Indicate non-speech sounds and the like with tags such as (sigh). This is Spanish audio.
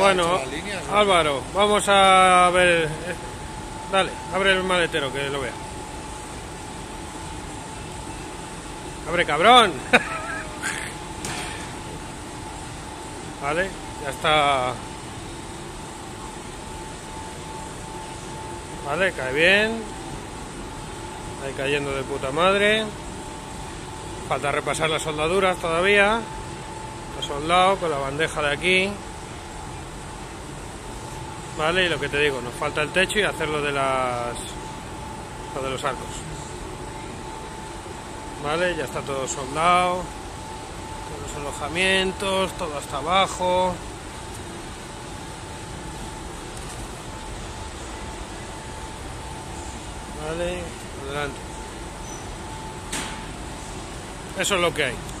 Bueno. Álvaro, vamos a ver. eh, Dale, abre el maletero que lo vea. Abre, cabrón. (laughs) vale, ya está. Vale, cae bien. Ahí cayendo de puta madre. Falta repasar las soldaduras todavía. Está soldado con la bandeja de aquí. Vale, y lo que te digo, nos falta el techo y hacerlo de las. lo de los arcos. Vale, ya está todo soldado. Todos los alojamientos, todo hasta abajo. Vale, adelante. Eso es lo que hay.